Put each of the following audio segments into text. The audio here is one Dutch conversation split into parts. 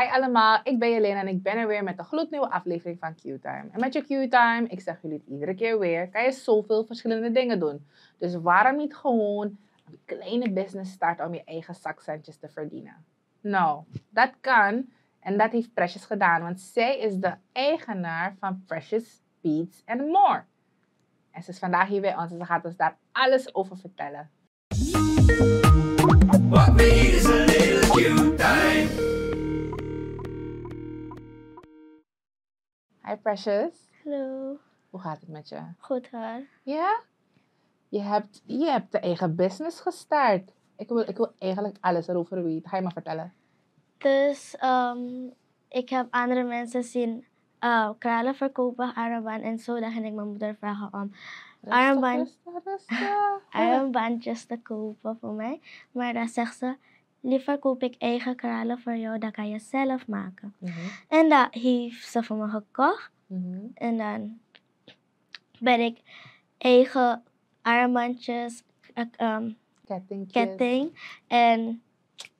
Hi allemaal, ik ben Jelena en ik ben er weer met een gloednieuwe aflevering van Q-Time. En met je Q-Time, ik zeg jullie het iedere keer weer, kan je zoveel verschillende dingen doen. Dus waarom niet gewoon een kleine business starten om je eigen zakcentjes te verdienen? Nou, dat kan en dat heeft Precious gedaan, want zij is de eigenaar van Precious Beats and More. En ze is vandaag hier bij ons en ze gaat ons daar alles over vertellen. Precious, Hallo, hoe gaat het met je? goed hoor. Ja? Je hebt, je hebt de eigen business gestart. Ik wil, ik wil eigenlijk alles erover weten. Ga je me vertellen? Dus ehm, ik heb andere mensen zien uh, kralen verkopen, armband en zo. Dan ging ik mijn moeder vragen om Armband. Rustig, rustig. armbandjes te kopen voor mij. Maar dan zegt ze, liever koop ik eigen kralen voor jou, dan kan je zelf maken. Mhm, En dat heeft ze voor me gekocht. mhm. En dan ben ik eigen armbandjes, Kettingjes. ketting en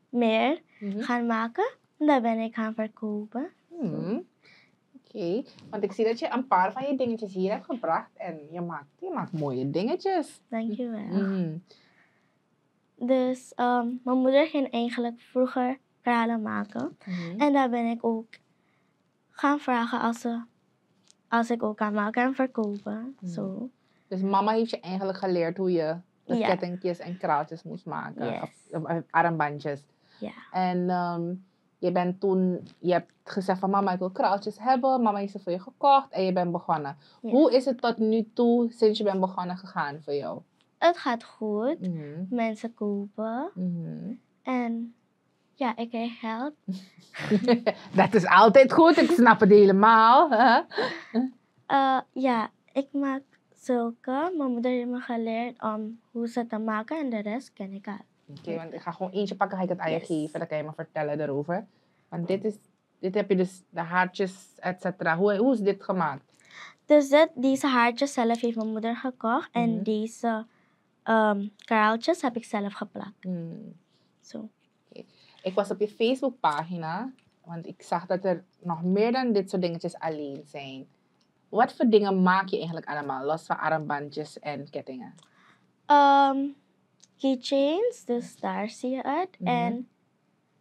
meer. Mhm. gaan maken. En dat ben ik gaan verkopen. Oké, want ik zie dat je een paar van je dingetjes hier hebt gebracht en je maakt, je maakt mooie dingetjes. Dankjewel. Mhm. Dus ehm, mijn moeder ging eigenlijk vroeger kralen maken. Mhm. En daar ben ik ook gaan vragen als, ze, als ik ook kan maken en verkopen. Mhm. Zo. Dus mama heeft je eigenlijk geleerd hoe je de kettingjes en kraaltjes moest maken. Yes. Of, of armbandjes. Ja. En ehm, je bent toen, je hebt gezegd van mama ik wil kraaltjes hebben. Mama heeft ze voor je gekocht en je bent begonnen. Hoe is het tot nu toe sinds je bent begonnen gegaan voor jou? Het gaat goed. Mhm. Mensen kopen. Mhm. En ja, ik krijg geld. Dat is altijd goed, ik snap het helemaal. Eh, ja, ik maak zulke. Mijn moeder heeft me geleerd om hoe ze te maken. En de rest ken ik al. Oké, want ik ga gewoon eentje pakken, ga ik het aan je Yes. geven. Dan kan je me vertellen erover. Want dit is, dit heb je dus, de haartjes, et cetera. Hoe, hoe is dit gemaakt? Dus dit, deze haartjes zelf heeft mijn moeder gekocht. En Mhm. deze kraaltjes heb ik zelf geplakt. Hmm. Zo. Ik was op je Facebookpagina, want ik zag dat er nog meer dan dit soort dingetjes alleen zijn. Wat voor dingen maak je eigenlijk allemaal, los van armbandjes en kettingen? Ehm, keychains, dus daar zie je het. Mhm. En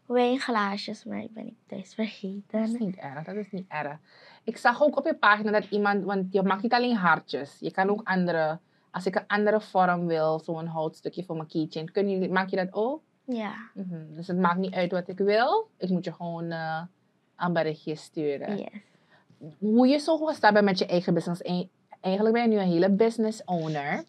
wijnglaasjes, maar ik ben niet thuis Dat is vergeten. niet erg, dat is niet erg. Ik zag ook op je pagina dat iemand, want je maakt niet alleen hartjes, je kan ook andere, als ik een andere vorm wil, zo'n houtstukje voor mijn keychain, kun je, maak je dat ook? Ja, Mhm. Dus het maakt niet uit wat ik wil, ik moet je gewoon eh, een berichtje sturen. yes. Hoe je zo gestart bent met je eigen business, en eigenlijk ben je nu een hele business owner.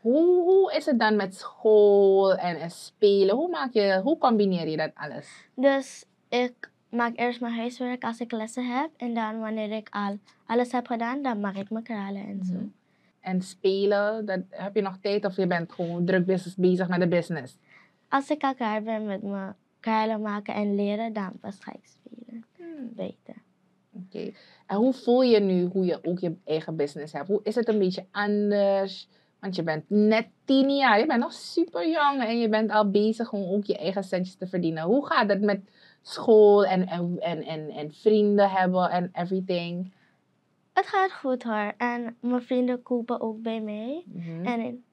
Hoe, hoe is het dan met school en, en spelen? Hoe, maak je, hoe combineer je dat alles? Dus ik maak eerst mijn huiswerk als ik lessen heb. En dan wanneer ik al alles heb gedaan, dan maak ik mijn kralen en zo. Mhm. En spelen, dat, heb je nog tijd of je bent gewoon druk bezig, bezig met de business? Als ik al klaar ben met mijn kralen maken en leren, dan pas ga ik spelen. Beter. Oké. En hoe voel je nu hoe je ook je eigen business hebt? Hoe is het een beetje anders? Want je bent net tien jaar, je bent nog super jong en je bent al bezig om ook je eigen centjes te verdienen. Hoe gaat het met school en, en, en, en, en vrienden hebben en everything? Het gaat goed hoor. En mijn vrienden kopen ook bij mij. Mhm. En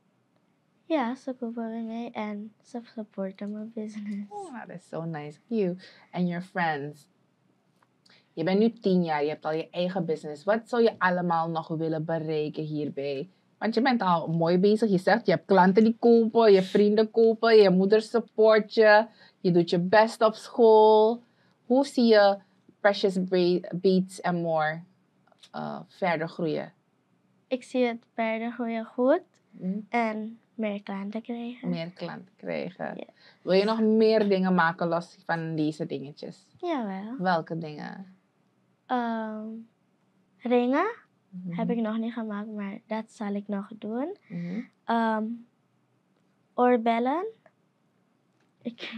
ja, ze kopen bij mij en ze supporten mijn business. Oh, that is so nice of you. And your friends. Je bent nu tien jaar, je hebt al je eigen business. Wat zou je allemaal nog willen bereiken hierbij? Want je bent al mooi bezig. Je zegt, je hebt klanten die kopen, je vrienden kopen, je moeder support je. Je doet je best op school. Hoe zie je Precious Beats and More uh, verder groeien? Ik zie het verder groeien goed Hm? en meer klanten krijgen. Meer klanten krijgen. Wil je nog meer dingen maken los van deze dingetjes? Jawel. Welke dingen? Ehm, ringen Mhm. heb ik nog niet gemaakt, maar dat zal ik nog doen. Mhm. Ehm, oorbellen. Ik,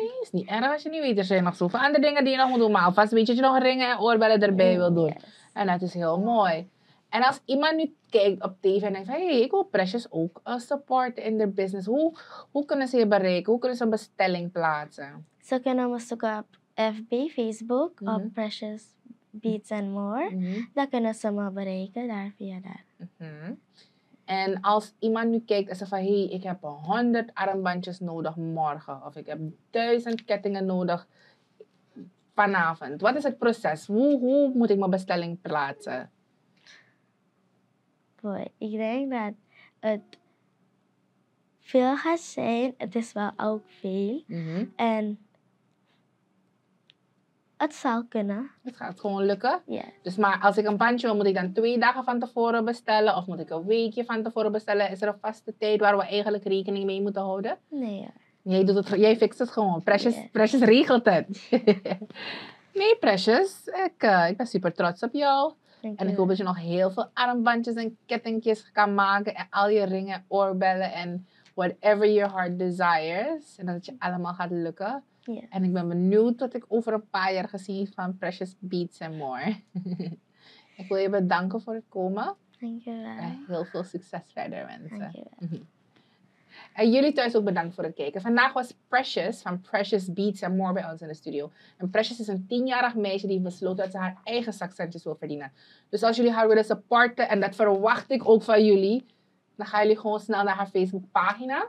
Nee, is niet erg als je niet weet. Er zijn nog zoveel andere dingen die je nog moet doen. Maar alvast weet je dat je nog ringen en oorbellen erbij wil doen. Yes. En dat is heel mooi. En als iemand nu kijkt op tv en denkt van... Hey, ik wil Precious ook supporten in their business. Hoe, hoe kunnen ze je bereiken? Hoe kunnen ze een bestelling plaatsen? Ze kunnen me zoeken op FB, Facebook Mhm. op Precious Beats and More. Mhm. Dan kunnen ze me bereiken daar via daar. Mhm. En als iemand nu kijkt en zegt van hé, hey, ik heb 100 armbandjes nodig morgen. Of ik heb 1000 kettingen nodig vanavond. Wat is het proces? Hoe, hoe moet ik mijn bestelling plaatsen? Boy, ik denk dat het veel gaat zijn. Het is wel ook veel. Mhm. En het zal kunnen. Het gaat gewoon lukken. Ja. Dus maar als ik een bandje wil, moet ik dan twee dagen van tevoren bestellen? Of moet ik een weekje van tevoren bestellen? Is er een vaste tijd waar we eigenlijk rekening mee moeten houden? Nee hoor. Jij, doet het, jij fixt het gewoon. Precious. Precious regelt het. nee, Precious. Ik, eh, ik ben super trots op jou. En ik hoop dat je nog heel veel armbandjes en kettingjes kan maken. En al je ringen, oorbellen en whatever your heart desires. En dat het je allemaal gaat lukken. En ik ben benieuwd wat ik over een paar jaar ga zien van Precious Beats and More. ik wil je bedanken voor het komen. Dank je wel. En heel veel succes verder wensen. Dank je wel. En jullie thuis ook bedankt voor het kijken. Vandaag was Precious van Precious Beats and More bij ons in de studio. En Precious is een tienjarig meisje die besloot dat ze haar eigen zakcentjes wil verdienen. Dus als jullie haar willen supporten, en dat verwacht ik ook van jullie, dan gaan jullie gewoon snel naar haar Facebookpagina.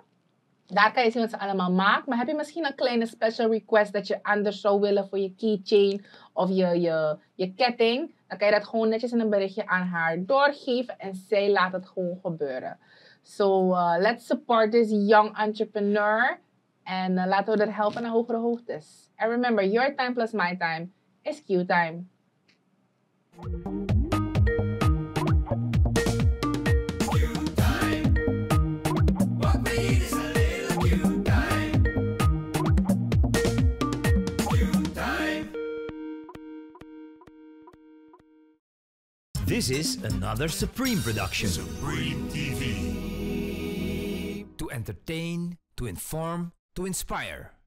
Daar kan je zien wat ze allemaal maakt. Maar heb je misschien een kleine special request dat je anders zou willen voor je keychain of je, je, je ketting? Dan kan je dat gewoon netjes in een berichtje aan haar doorgeven en zij laat het gewoon gebeuren. So uh, let's support this young entrepreneur. En uh, laten we haar helpen naar hogere hoogtes. And remember, your time plus my time is Q-time. Q-time. What we need is a little Q-time. Q-time. This is another Supreme production. Supreme TV. To entertain, to inform, to inspire.